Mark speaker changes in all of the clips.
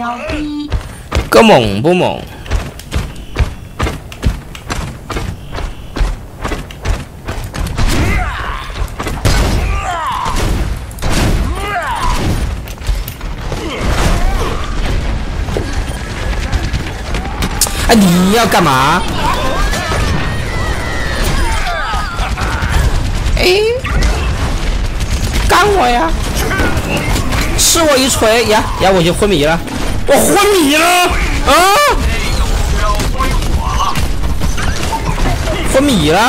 Speaker 1: 标一。
Speaker 2: 个猛不猛？哎，你要干嘛？哎，干我呀！吃我一锤呀呀，我就昏迷了，我昏迷了啊！昏迷了？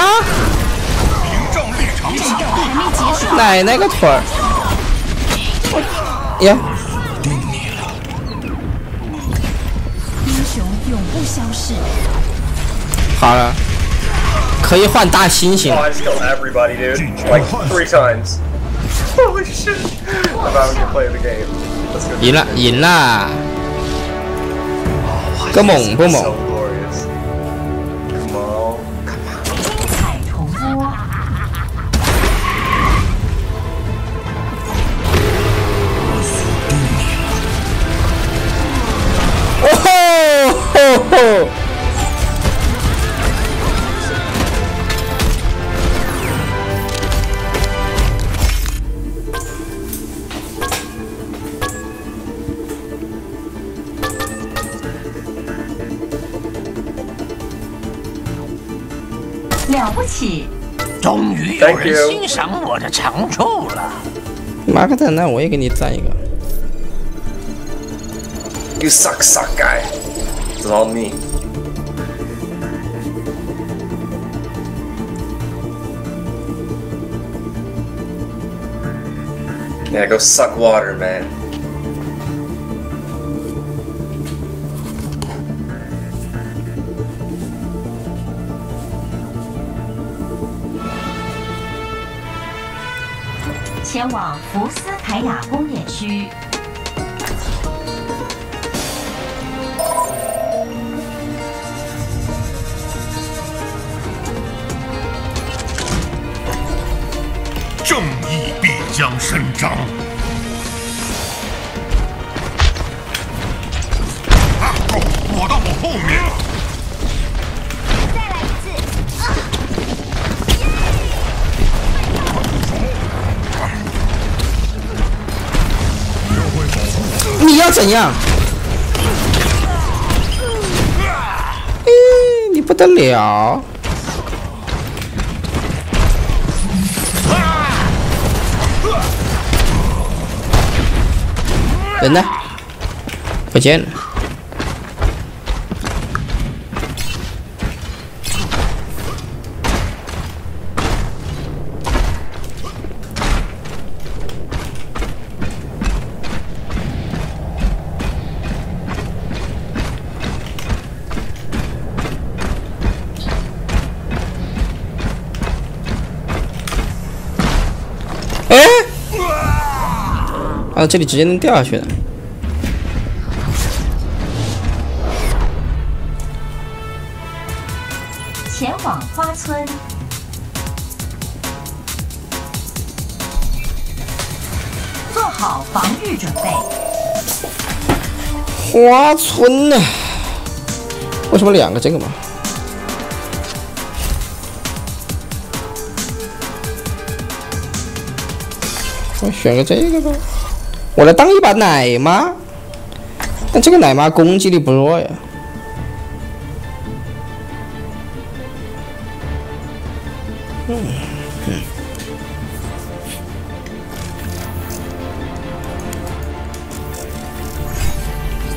Speaker 2: 奶奶个腿儿！呀！
Speaker 1: 英雄永不消逝。
Speaker 2: 好了，可以换大猩猩
Speaker 3: 了。
Speaker 2: 赢了，赢了！个猛不猛？
Speaker 4: 人欣赏我的长处了。
Speaker 2: 马克坦，那我也给你赞一个。
Speaker 3: You suck, suck guy. It's all me. Yeah, go suck water, man.
Speaker 1: 前往福斯凯雅公演区。
Speaker 5: 正义必将伸张。啊，狗躲到我后面。
Speaker 2: 怎样？哎，你不得了！人呢？不见了。啊，这里直接能掉下去的。
Speaker 1: 前往花村。做好防御准备。
Speaker 2: 花村呢？为什么两个这个嘛？我选个这个吧，我来当一把奶妈。但这个奶妈攻击力不弱呀。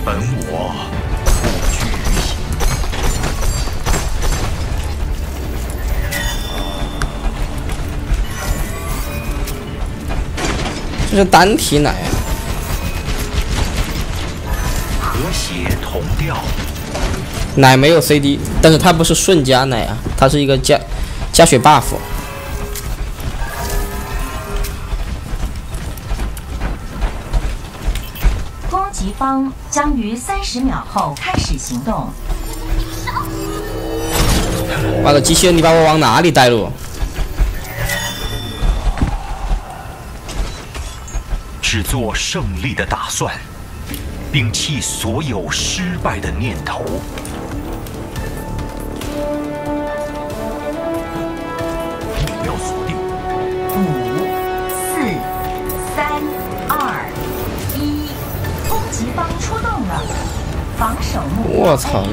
Speaker 5: 本我不惧于心。
Speaker 2: 这是单体奶啊，奶没有 CD，但是它不是瞬加奶啊，它是一个加加血 buff。
Speaker 1: 攻击方将于三十秒后开始行动。
Speaker 2: 妈的，机器人，你把我往哪里带路？
Speaker 4: 只做胜利的打算。摒弃所有失败的念头。
Speaker 2: 我操！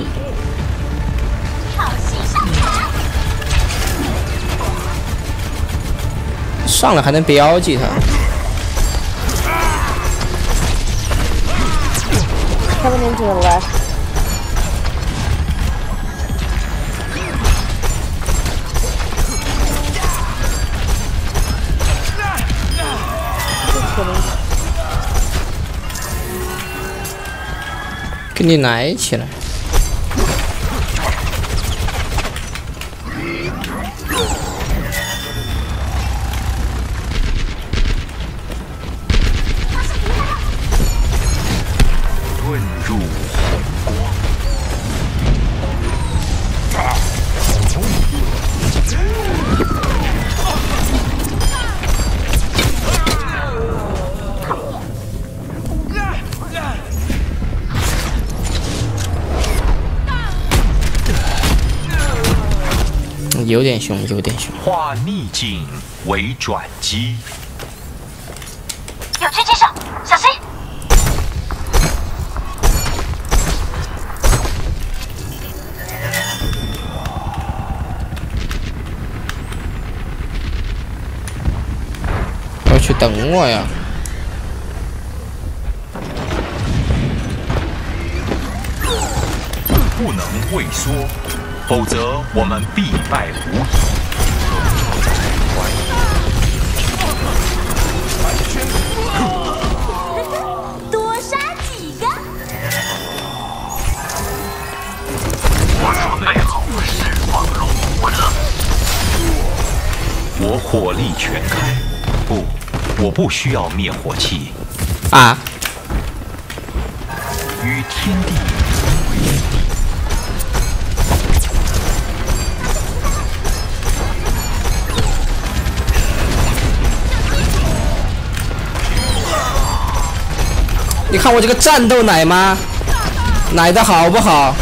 Speaker 2: 上了还能标记他？
Speaker 6: 不可能！
Speaker 2: 跟你来起来。凶，有点凶。
Speaker 4: 化逆境为转机。
Speaker 1: 有狙击手，小心！
Speaker 2: 要去等我呀！
Speaker 4: 不能畏缩，否则我们必败无疑。
Speaker 1: 多杀几个。
Speaker 4: 我火力全开，不，我不需要灭火器。
Speaker 2: 啊，
Speaker 4: 与天地
Speaker 2: 你看我这个战斗奶妈，奶的好不好？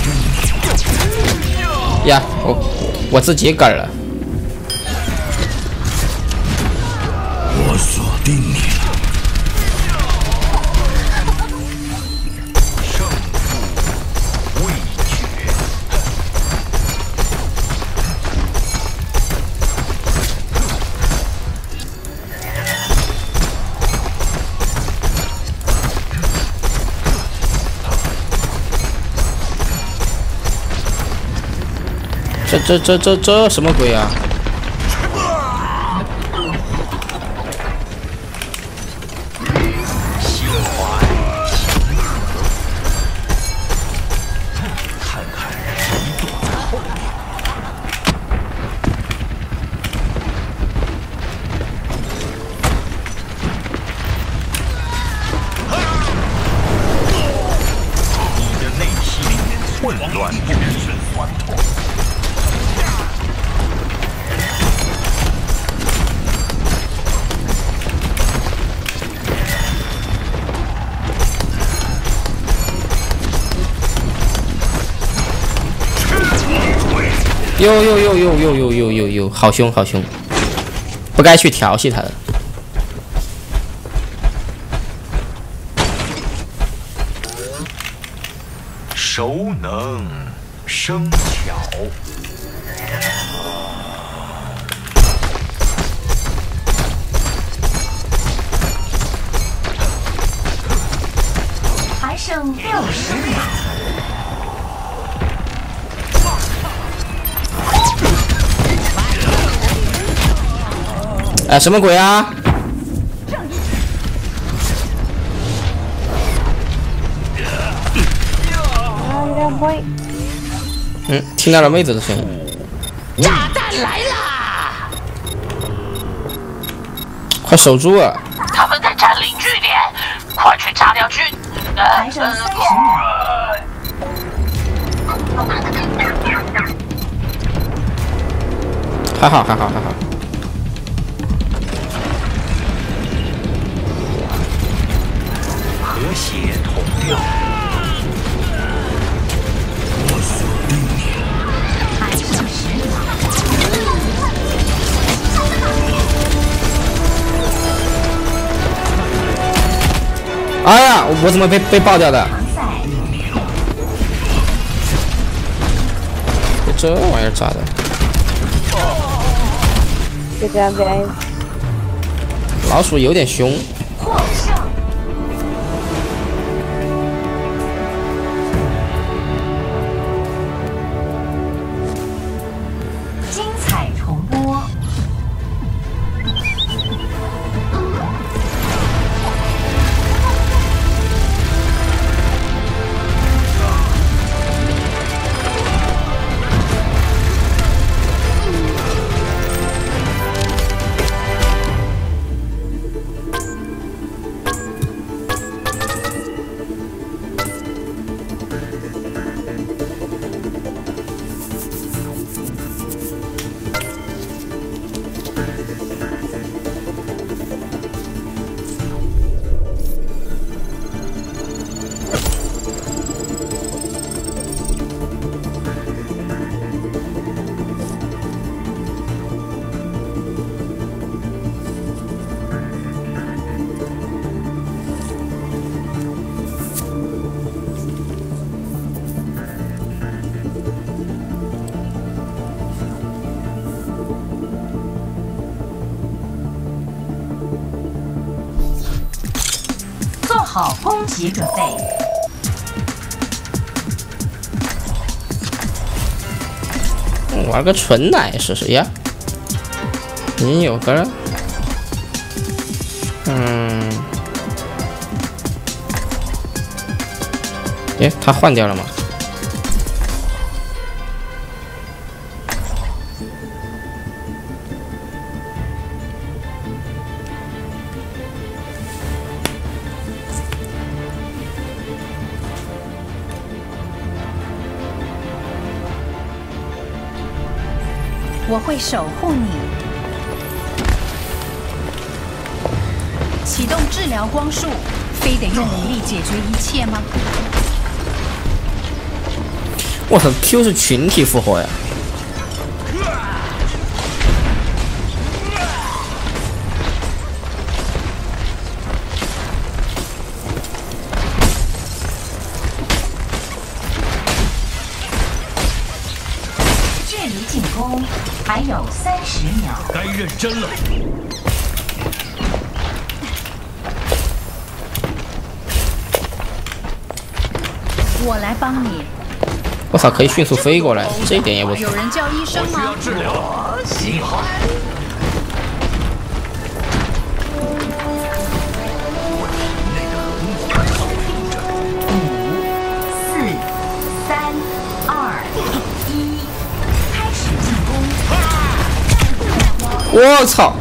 Speaker 2: 呀，我我自己嗝了。
Speaker 5: 我锁定你
Speaker 2: 这这这这这什么鬼啊？呦呦呦呦呦好凶好凶。不该去调戏他的。
Speaker 4: 熟能生巧。
Speaker 2: 哎，什么鬼啊
Speaker 6: ？Oh.
Speaker 2: 嗯，听到了妹子的声音。
Speaker 4: 炸弹来啦！
Speaker 2: 快守住啊！
Speaker 4: 他们在占领据点，快去炸掉据。呃
Speaker 1: 还剩三十秒。
Speaker 2: 还好还好还好。
Speaker 4: 血统掉，我锁定你。还不死吗？
Speaker 2: 哎呀，我怎么被被爆掉的？这玩意儿咋的？
Speaker 6: 就这样呗。
Speaker 2: 老鼠有点凶。
Speaker 1: 好攻击准备。
Speaker 2: 玩个纯奶试试呀？你有个，嗯，诶，他换掉了吗？
Speaker 7: 守护你。启动治疗光束，非得用武力解决一切吗？
Speaker 2: 我操，Q 是群体复活呀！
Speaker 5: 真了。
Speaker 7: 我来帮你。
Speaker 2: 我操，可以迅速飞过来，这一点也不错
Speaker 7: 有。人叫医生吗？
Speaker 5: 治疗。喜欢。
Speaker 2: 我操！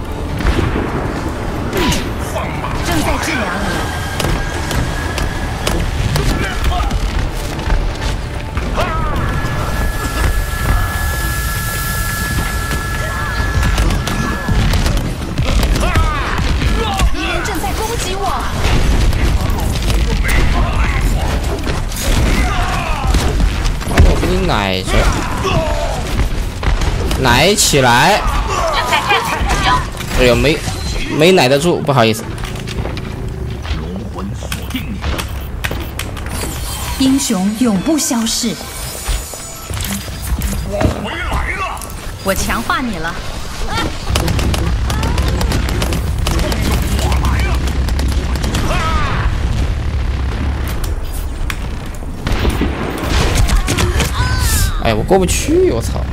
Speaker 7: 正在治疗你。敌人正在攻击我。
Speaker 2: 我给你奶着，奶起来！哎呦，没没奶得住，不好意思。
Speaker 5: 龙魂锁定你。
Speaker 7: 英雄永不消逝。
Speaker 5: 我回来了。
Speaker 7: 我强化你了。
Speaker 2: 哎，我过不去，我操！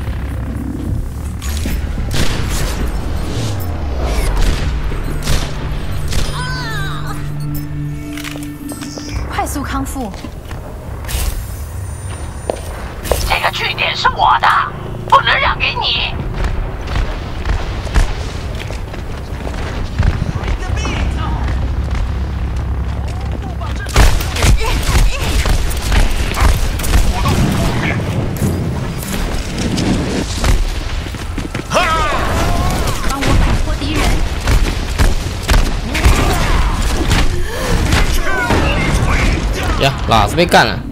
Speaker 2: 被干！了。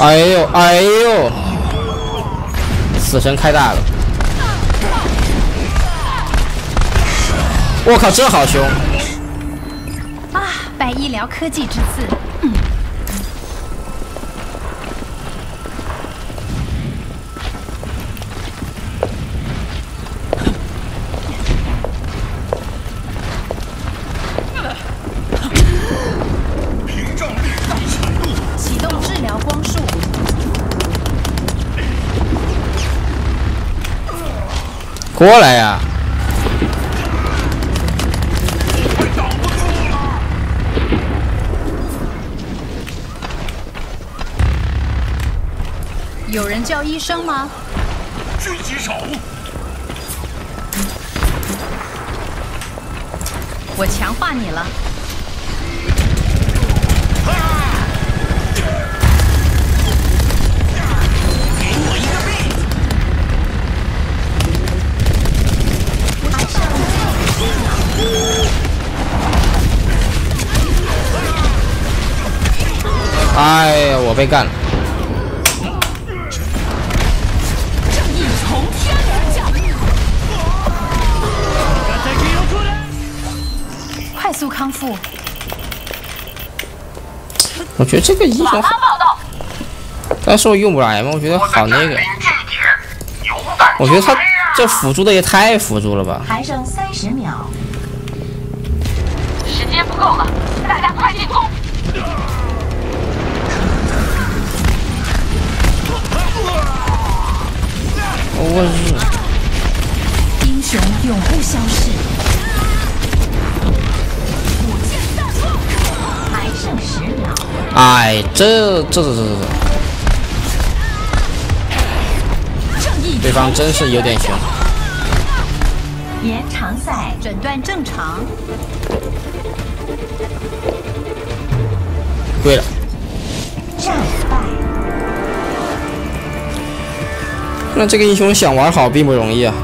Speaker 2: 哎呦哎呦！死神开大了！我靠，这好凶！
Speaker 7: 啊，拜医疗科技之赐。
Speaker 2: 过来呀！
Speaker 5: 快挡不住了！
Speaker 7: 有人叫医生吗？
Speaker 5: 狙击手，
Speaker 7: 我强化你了。
Speaker 2: 被干了！
Speaker 7: 正义从天而降。快速康复。
Speaker 2: 我觉得这个英雄但是我用不来嘛，我觉得好那个。我觉得他这辅助的也太辅助了吧！
Speaker 1: 还剩三十秒，
Speaker 8: 时间不够了，大家快进攻！
Speaker 2: 我日，
Speaker 7: 英雄永不消逝。
Speaker 1: 还剩十秒，
Speaker 2: 哎，这这这这这
Speaker 7: 正义，
Speaker 2: 对方真是有点凶。
Speaker 1: 延长赛
Speaker 7: 诊断正常。
Speaker 2: 对了，那这个英雄想玩好并不容易啊。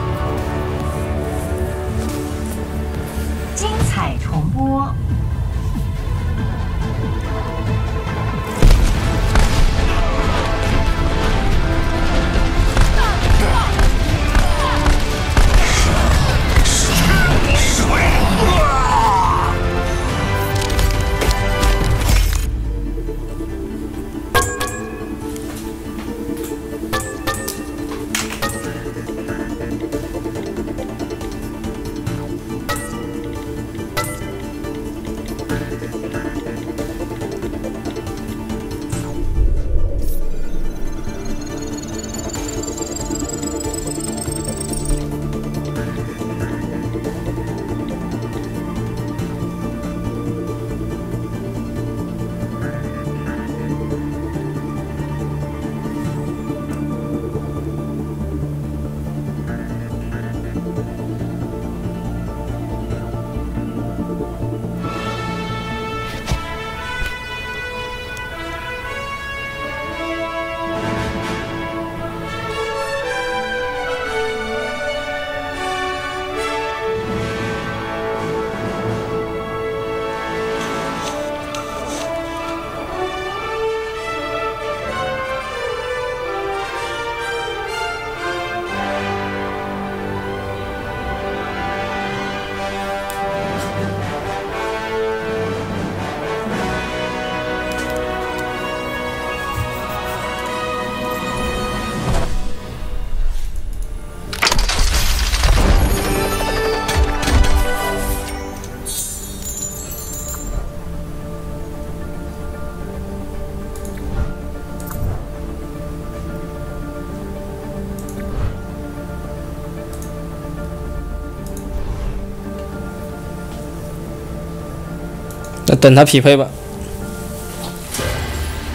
Speaker 2: 等他匹配吧。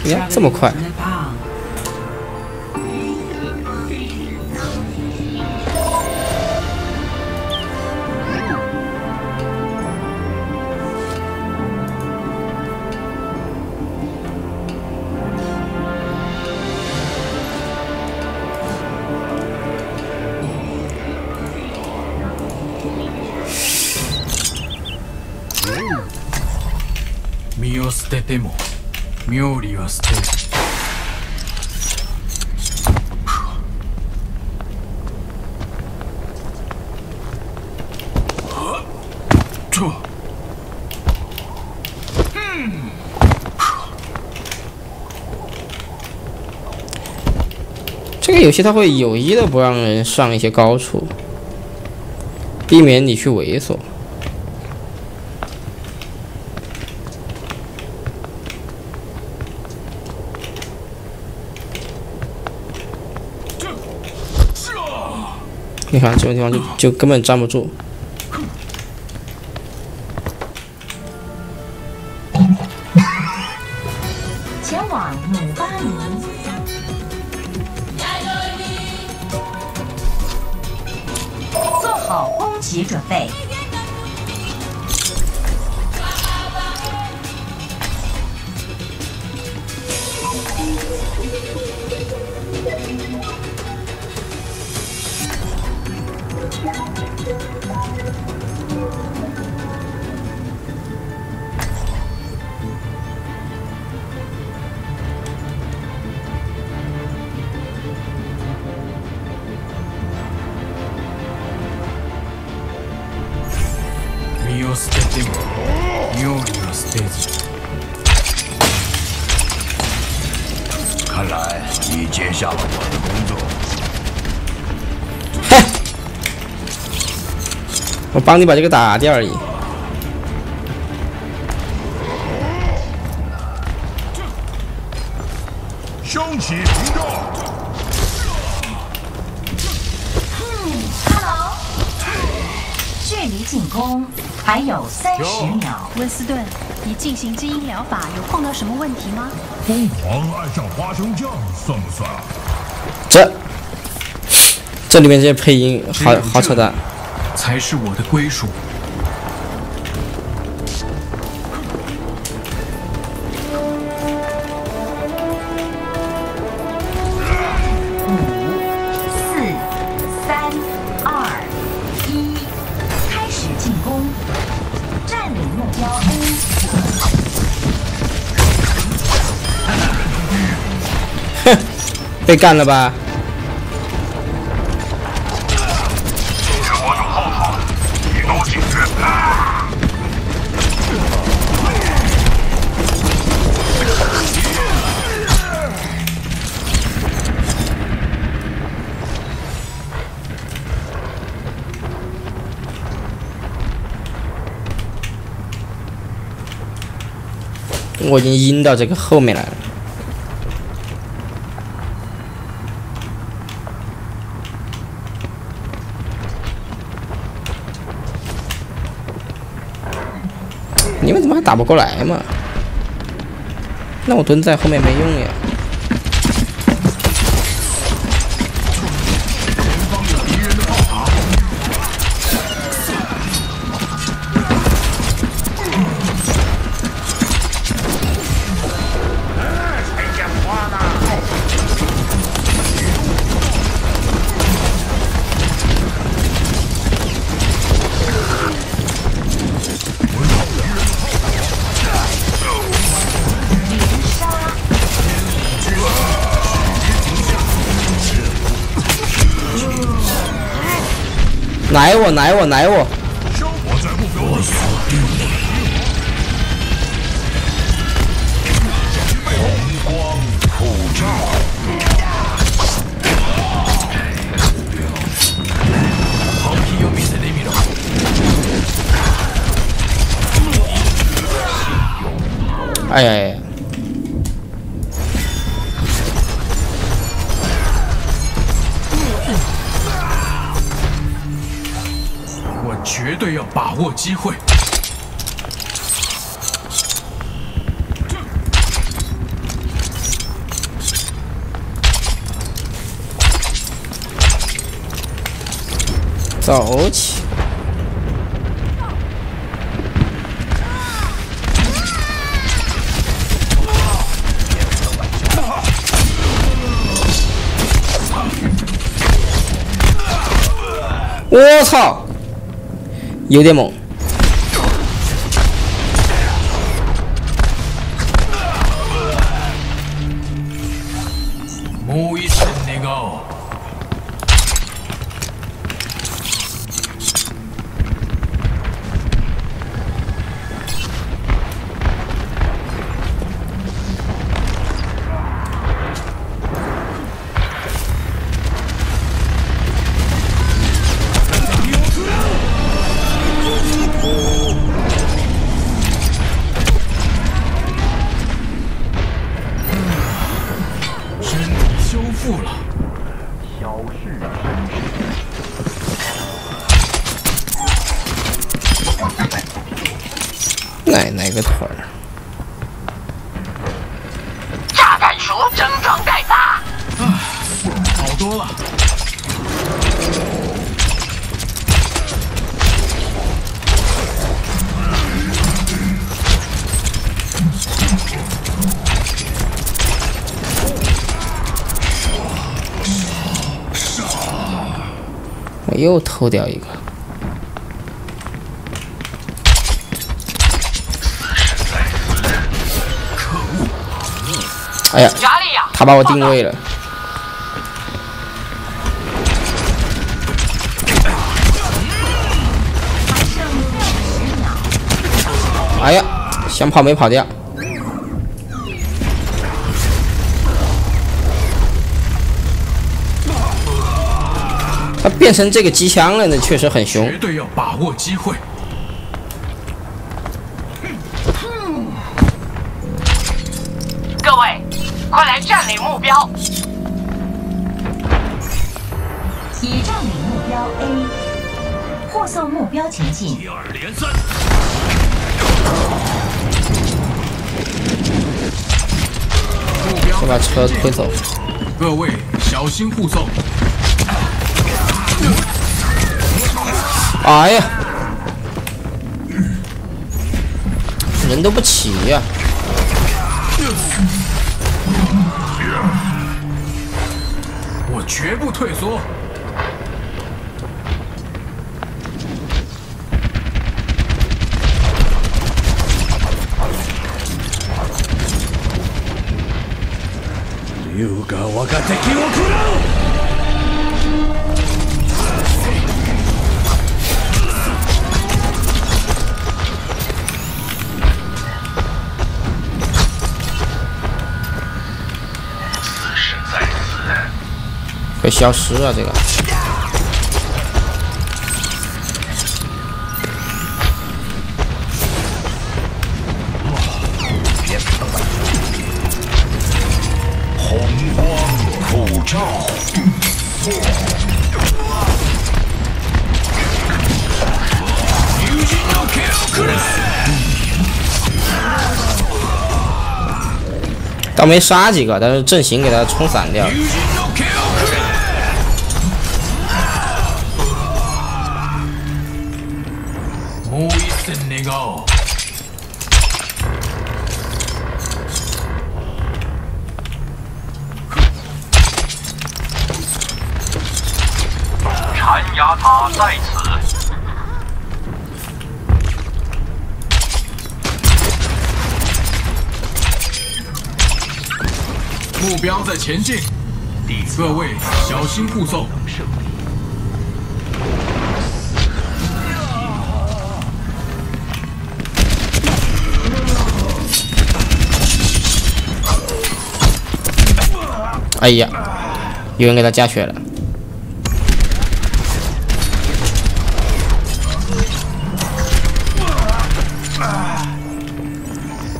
Speaker 2: 呀，这么快！
Speaker 5: 身を捨てても妙理は捨てる
Speaker 2: 这个游戏它会有意的不让人上一些高处，避免你去猥琐。 你看这种地方就就根本站不住。帮你把这个打掉而已。
Speaker 4: 升起屏障
Speaker 1: ，Hello，距离进攻还有三十秒。
Speaker 7: 温斯顿，你进行基因疗法有碰到什么问题吗？
Speaker 4: 疯狂爱上花生酱算不算？
Speaker 2: 这这里面这些配音好好扯淡。
Speaker 5: 才是我的归属。
Speaker 1: 四、三、二、一，开始进攻，占领目标 A。
Speaker 2: 被干了吧？
Speaker 4: 我
Speaker 2: 已经阴到这个后面来了。你们怎么还打不过来嘛？那我蹲在后面没用呀。奶我奶我奶我！
Speaker 4: 我在目标地点。红光普照。
Speaker 5: 好皮を見せてみろ。
Speaker 2: 哎呀呀！
Speaker 5: 把握机会。
Speaker 2: 走起。我操。有点猛。
Speaker 5: もう
Speaker 2: 奶奶个腿儿！
Speaker 8: 炸弹鼠整装待发。
Speaker 5: 好多了。
Speaker 2: 我又偷掉一个。哎呀，他把我定位了。哎呀，想跑没跑掉。他变成这个机枪了，那确实很凶
Speaker 5: 绝。对要把握机会。
Speaker 8: 快来占领目标！
Speaker 1: 已占领目标 A，护送目标前进。
Speaker 5: 一二连三，
Speaker 2: 先把车推走。
Speaker 5: 各位小心护送。
Speaker 2: 哎呀，人都不齐呀、
Speaker 5: 我绝不退缩。龍が我が敵を食らう
Speaker 2: 会消失啊！这个
Speaker 4: 红光普照，
Speaker 5: 友人の毛をくれ
Speaker 2: 倒没杀几个，但是阵型给他冲散掉
Speaker 5: 标在前进，各位小心护送。
Speaker 2: 哎呀，有人给他加血了。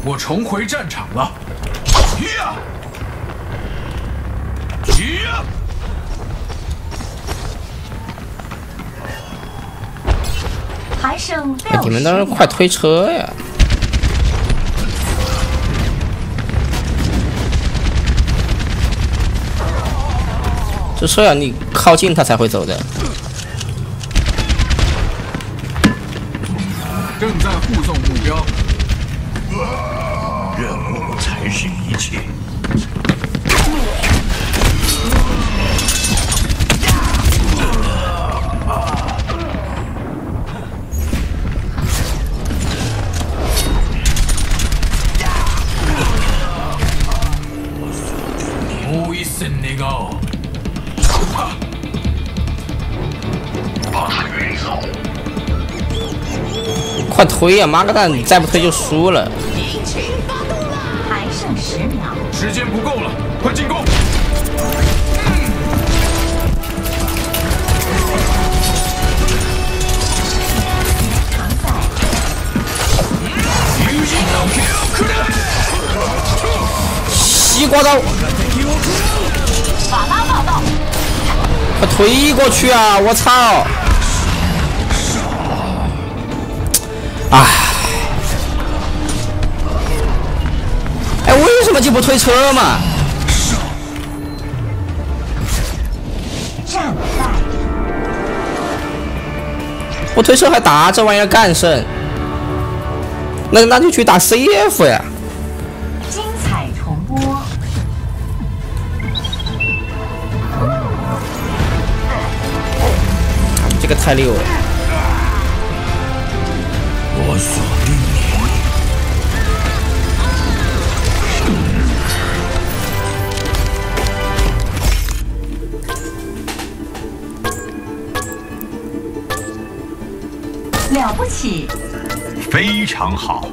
Speaker 5: 我重回战场了。
Speaker 2: 你们
Speaker 1: 倒是
Speaker 2: 快推车呀！这车要你靠近它才会走的。
Speaker 5: 正在护送目标，
Speaker 4: 任务才是一切。
Speaker 5: もう一戦願おう。
Speaker 2: 快推呀、妈个蛋！你再不推就输了。
Speaker 1: 还剩十秒，
Speaker 5: 时间不够了，快进攻！
Speaker 1: 常在
Speaker 2: 西瓜刀， 推过去啊！我操！唉，哎，为什么就不推车嘛？我推车还打这玩意儿干甚？那那就去打 CF 呀！太溜了。
Speaker 4: 我锁定你。
Speaker 1: 了不起，
Speaker 4: 非常好。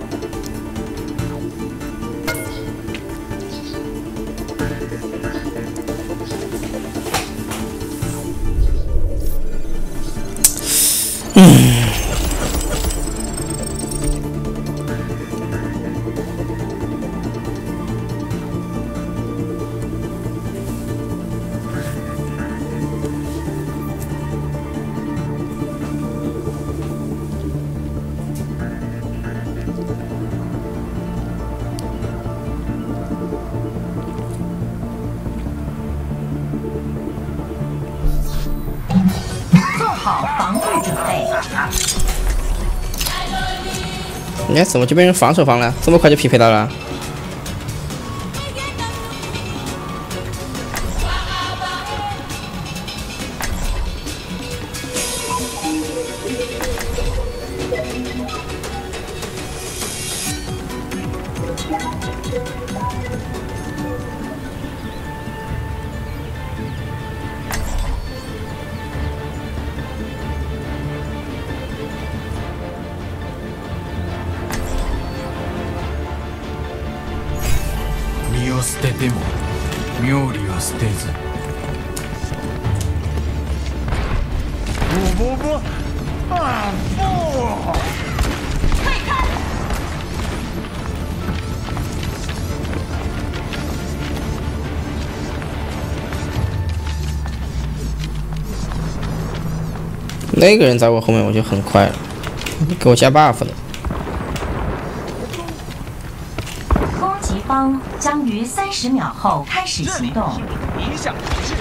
Speaker 2: 哎怎么就变成防守方了？这么快就匹配到了？那个人在我后面，我就很快了，给我加 buff 了。
Speaker 1: 攻击方将于三十秒后开始行动。
Speaker 9: 理想城市，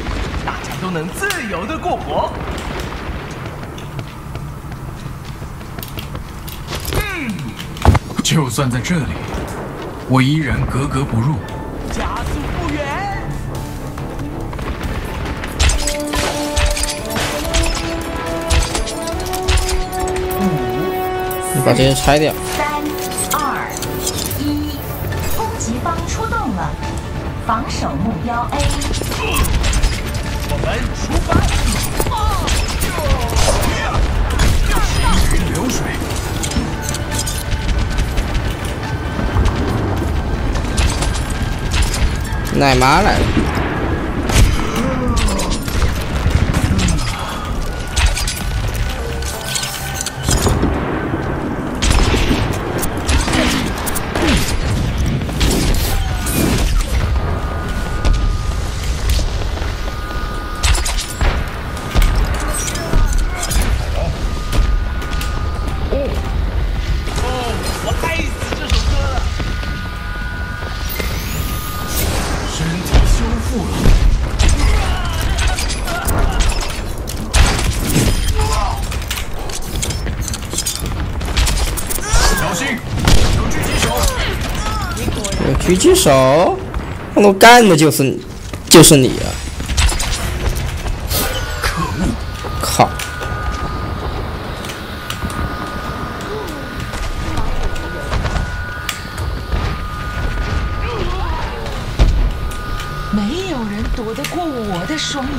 Speaker 9: 大家都能自由的过活。
Speaker 5: 就算在这里，我依然格格不入。
Speaker 2: 你把这些拆掉。
Speaker 1: 三、二、一，攻击方出动了，防守目标 A，
Speaker 9: 我们出发。
Speaker 5: 云流水，
Speaker 2: 奶妈来了，狙击手，我干的就是就是你啊！
Speaker 5: 可恶！
Speaker 2: 靠！
Speaker 7: 没有人躲得过我的双
Speaker 2: 呀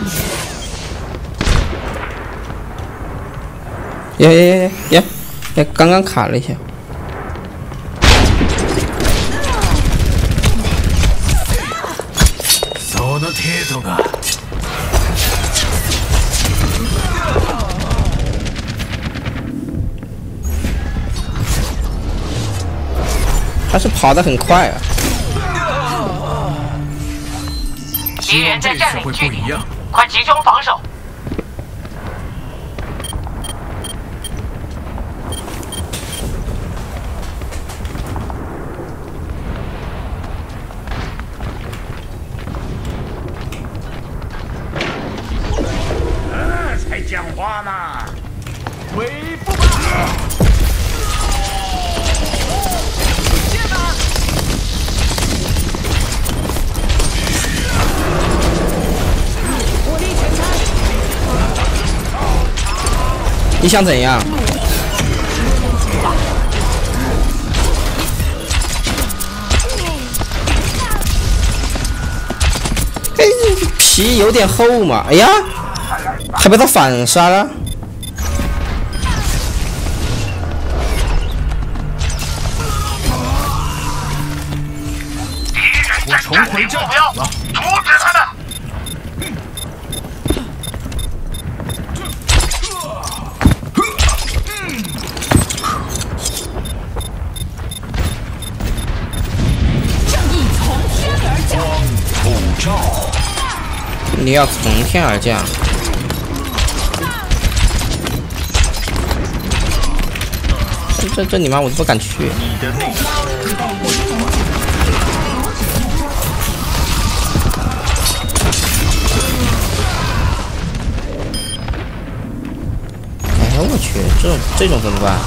Speaker 7: 眼。
Speaker 2: 呀呀呀呀！刚刚卡了一下。他是跑得很快啊！
Speaker 8: 敌人在占领
Speaker 5: 会
Speaker 8: 据点快集中防守！
Speaker 2: 你想怎样？哎，皮有点厚嘛！哎呀，还被他反杀了。你要从天而降。这这这你妈我都不敢去。哎呀我去，这这种怎么办？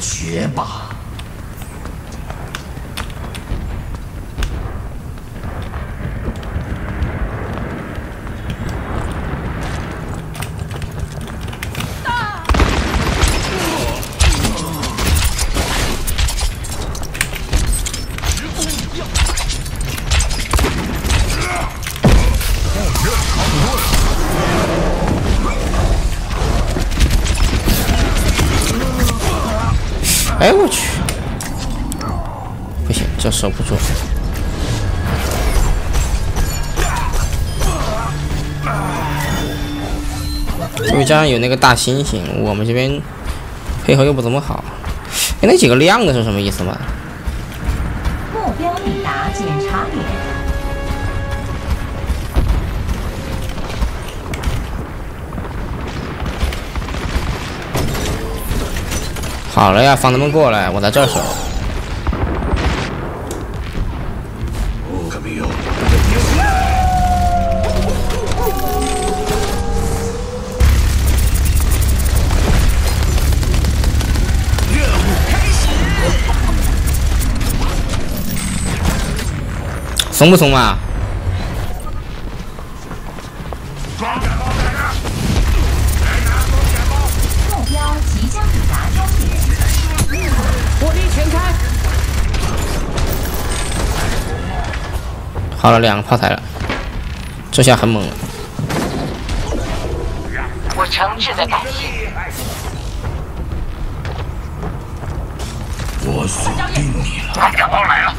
Speaker 9: 绝吧。
Speaker 2: 对家有那个大猩猩，我们这边配合又不怎么好。哎，那几个亮的是什么意思嘛？
Speaker 1: 目标抵达检查点。
Speaker 2: 好了呀，放他们过来，我在这守。怂不怂啊？
Speaker 1: 目标即将抵达终点。
Speaker 7: 火力全开！
Speaker 2: 好了，两个炮台了，这下很猛了。
Speaker 8: 我诚挚的感谢。
Speaker 5: 我锁定你了。
Speaker 8: 大甲方来了，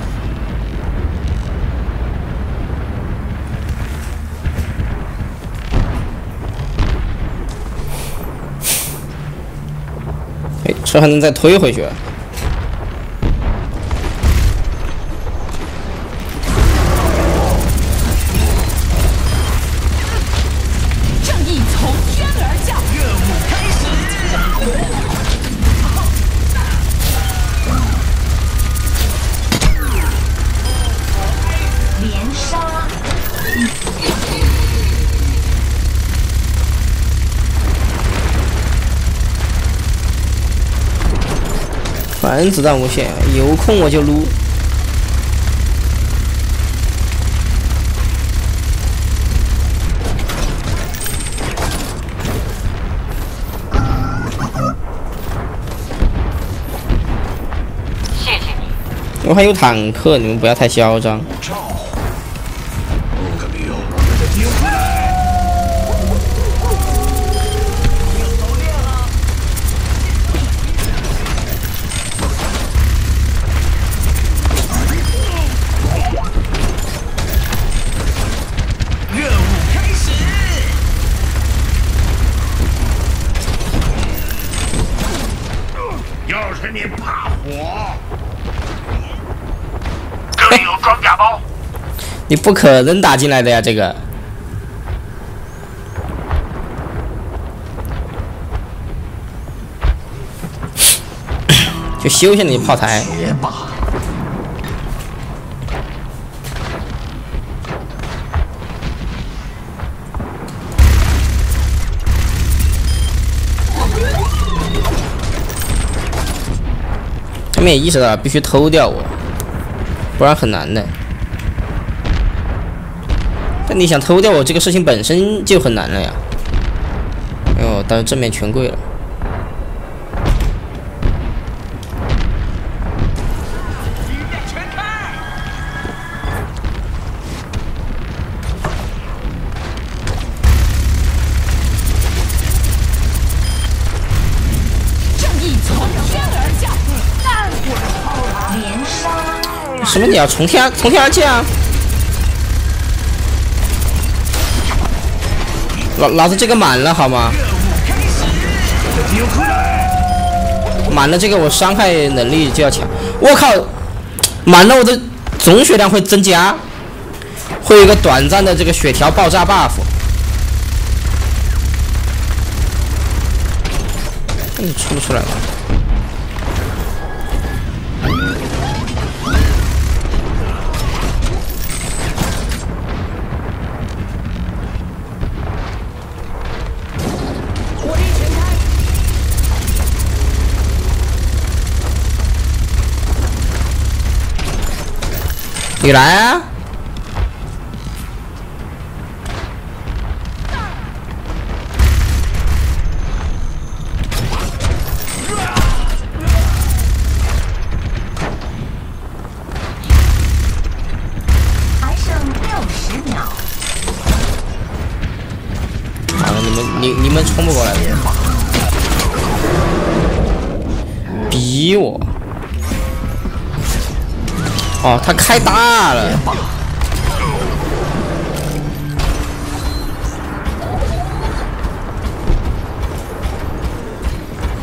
Speaker 2: 这还能再推回去？反正子弹无限，有空我就撸。
Speaker 8: 谢谢你。
Speaker 2: 我还有坦克，你们不要太嚣张。
Speaker 4: 你
Speaker 2: 不可能打进来的呀，这个。就修一下你炮台。他们也意识到必须偷掉我，不然很难的。但你想偷掉我这个事情本身就很难了呀。哎呦，但是正面全跪了。
Speaker 9: 全开！
Speaker 7: 正义从天而降，
Speaker 2: 什么？你要从天从天而降？老老子这个满了好吗？满了这个我伤害能力就要强。我靠，满了我的总血量会增加，会有一个短暂的这个血条爆炸 buff。你出不出来了？你来啊！哦，他开大了，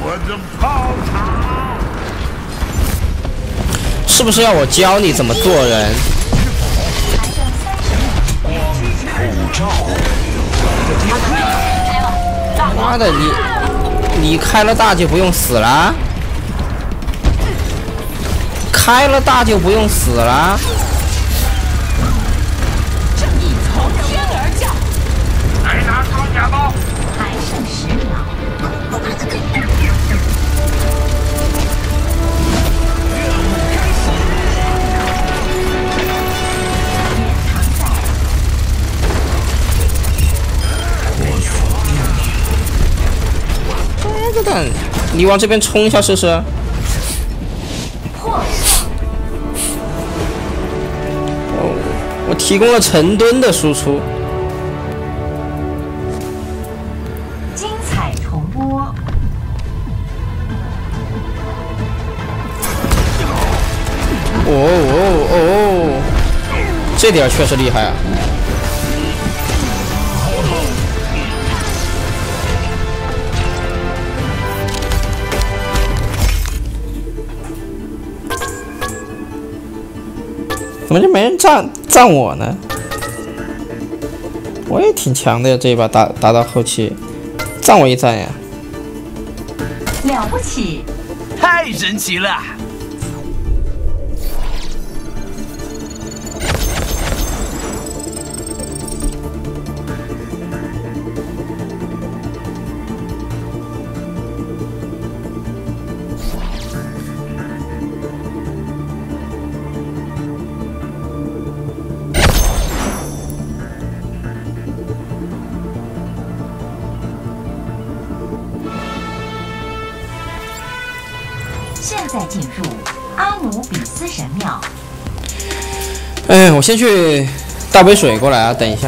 Speaker 4: 我的炮塔，
Speaker 2: 是不是要我教你怎么做人？妈的，你你开了大就不用死了？开了大就不用死了？
Speaker 7: 正义从天而降，
Speaker 8: 来拿装甲包。
Speaker 1: 还剩十秒，延长赛，
Speaker 2: 这个蛋，你往这边冲一下试试。提供了成吨的输出，
Speaker 1: 精彩重播，
Speaker 2: 哦哦哦，这点确实厉害啊！怎么就没人赞赞我呢？我也挺强的呀，这一把打打到后期，赞我一赞呀！
Speaker 1: 了不起，
Speaker 9: 太神奇了！
Speaker 1: 现在进入阿努比斯神庙。
Speaker 2: 哎，我先去倒杯水过来啊，等一下。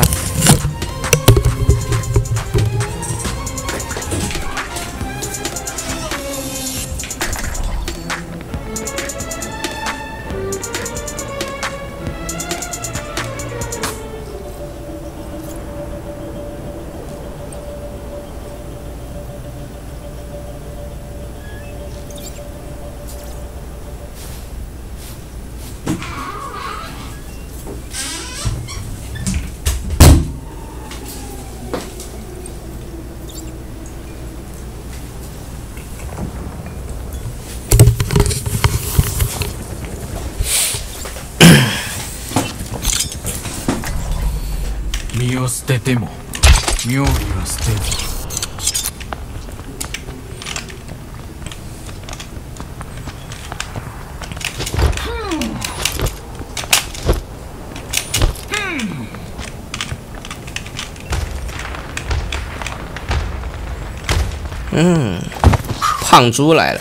Speaker 2: 胖猪来了，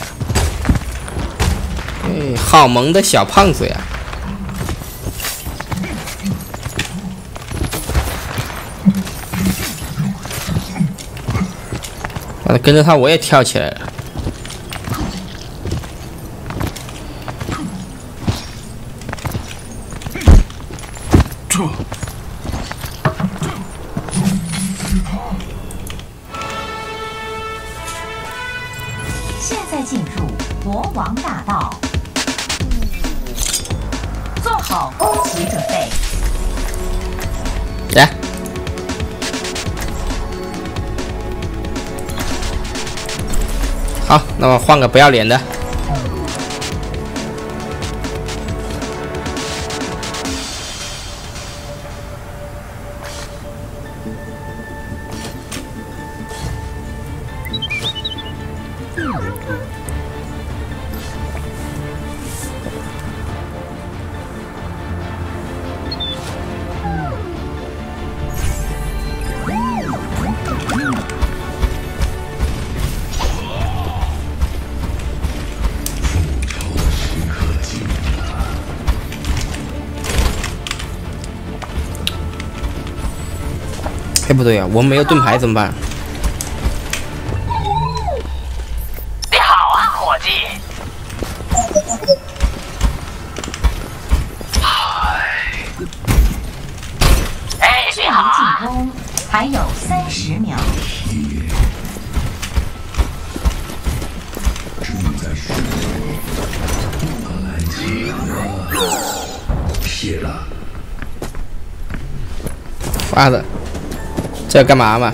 Speaker 2: 哎，好萌的小胖子呀！啊，跟着他我也跳起来了。
Speaker 1: 好，
Speaker 2: 那么换个不要脸的。不对呀、我们没有盾牌怎么办？
Speaker 8: 你好啊，伙计。哎，
Speaker 1: 距离
Speaker 8: 你好啊。
Speaker 1: 进攻还有三十秒。
Speaker 2: 妈的，这要干嘛嘛？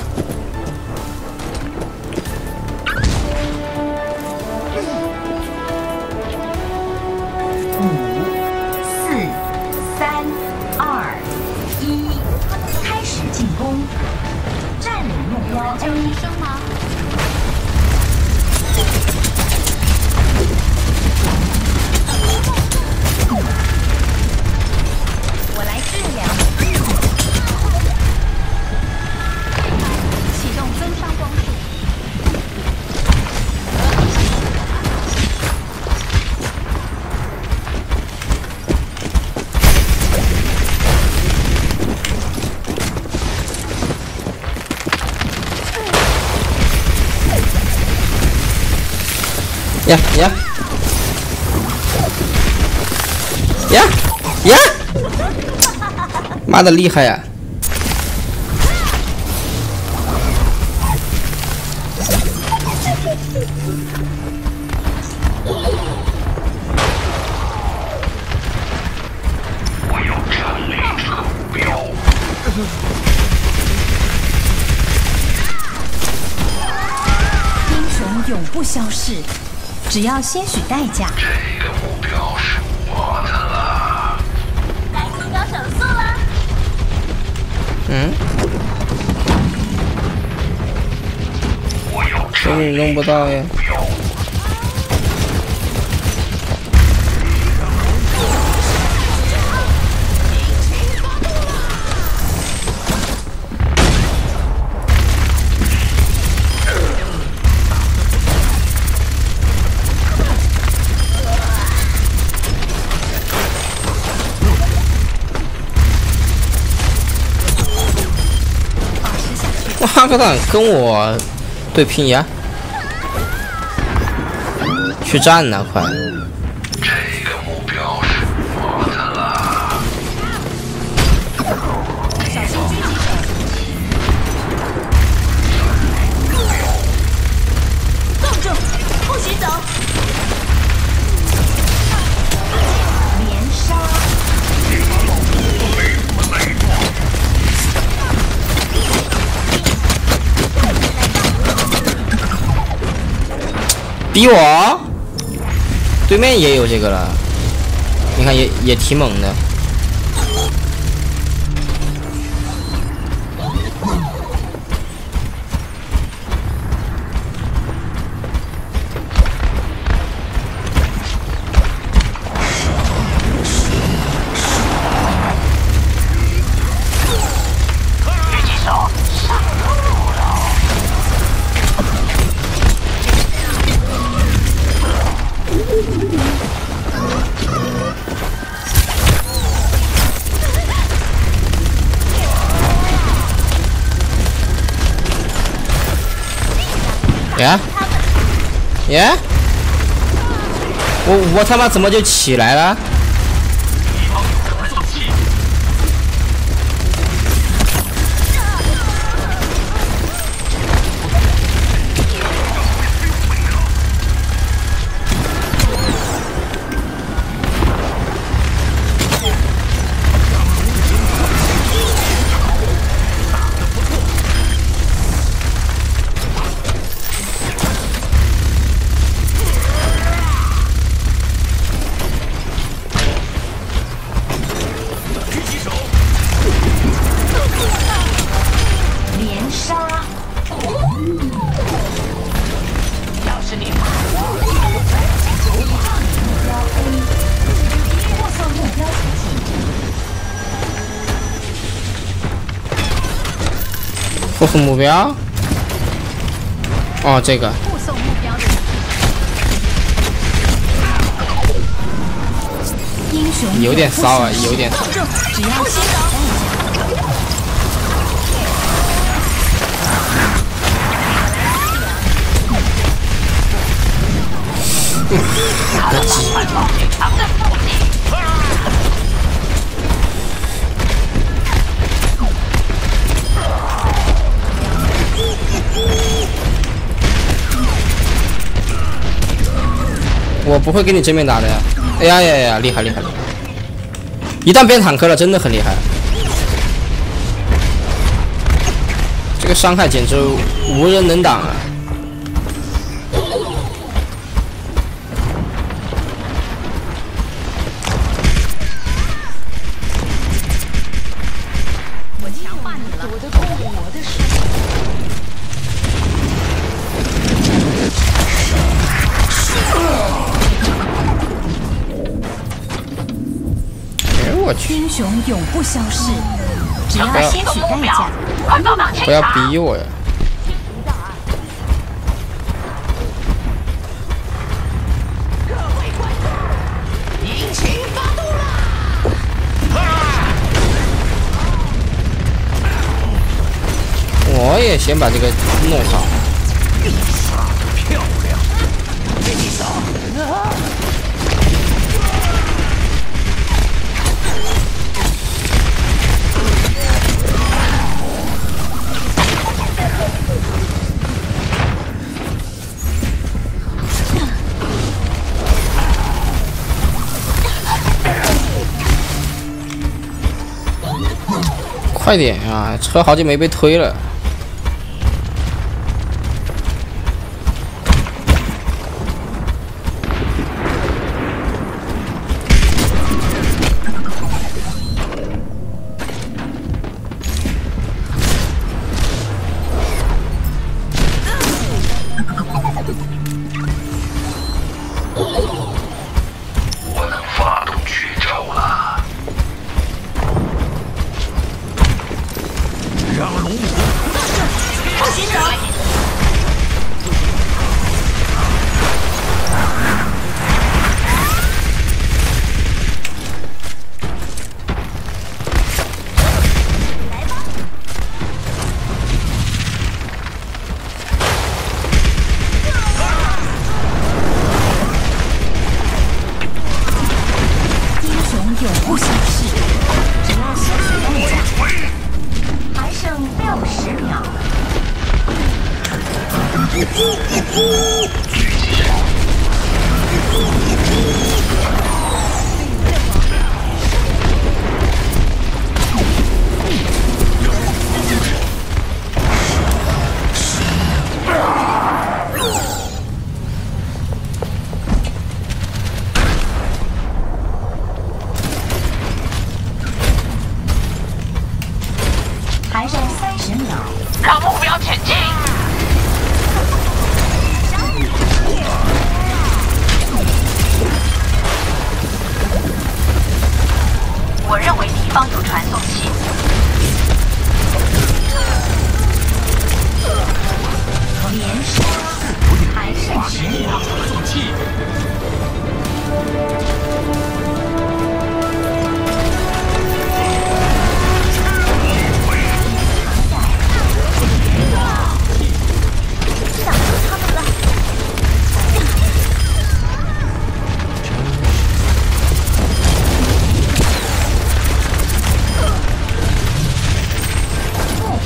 Speaker 2: 呀呀呀呀！妈的厉害呀！
Speaker 7: 只要些许代价。这个目标是我的了来提高手速了。
Speaker 2: 嗯？根本弄不到呀！上课长跟我对拼呀！去站呐，快！逼我！对面也有这个了，你看也也挺猛的。耶！我我他妈怎么就起来了？
Speaker 1: 目标。
Speaker 2: 哦，这个
Speaker 7: 英雄
Speaker 2: 有点骚啊，有点骚。我不会跟你正面打的呀！哎呀呀呀，厉害厉害！一旦变坦克了，真的很厉害。这个伤害简直无人能挡啊！
Speaker 7: 不消失，只要
Speaker 2: 不要
Speaker 7: 吸取代价。
Speaker 2: 不要！逼我呀！
Speaker 8: 引擎发动了！
Speaker 2: 我也先把这个弄好。快点啊！车好久没被推了。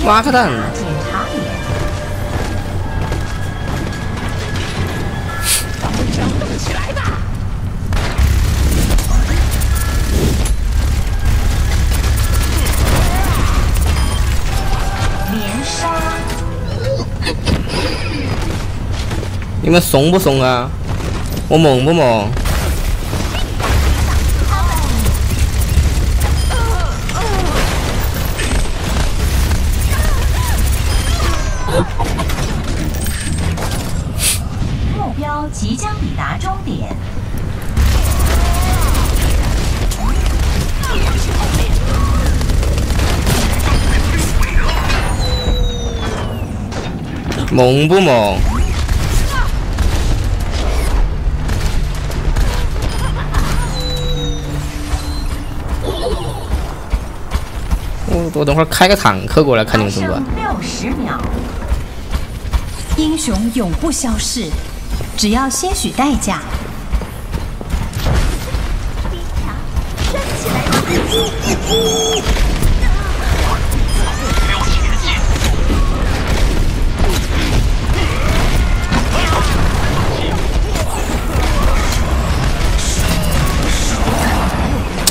Speaker 2: 妈个蛋！
Speaker 1: 检查点。
Speaker 7: 起来吧！
Speaker 1: 连杀，
Speaker 2: 你们怂不怂啊？我猛不猛？猛不猛？我我等会儿开个坦克过来看你们怎么办。
Speaker 1: 六十秒。
Speaker 7: 英雄永不消逝，只要些许代价。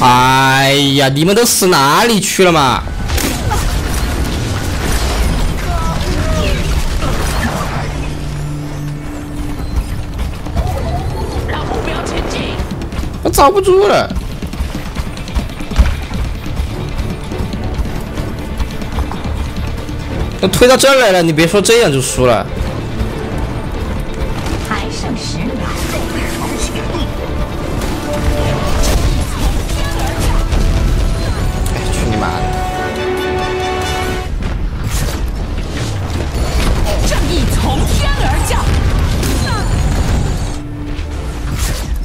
Speaker 2: 哎呀，你们都死哪里去了嘛？我遭不住了。都推到这儿来了，你别说这样就输了。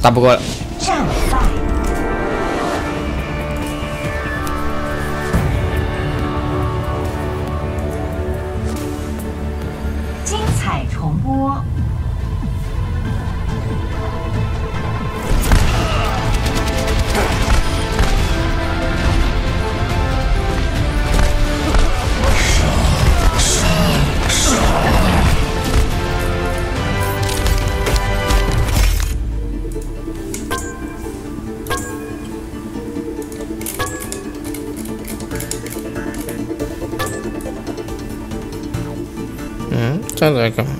Speaker 2: 打不过了。嗯，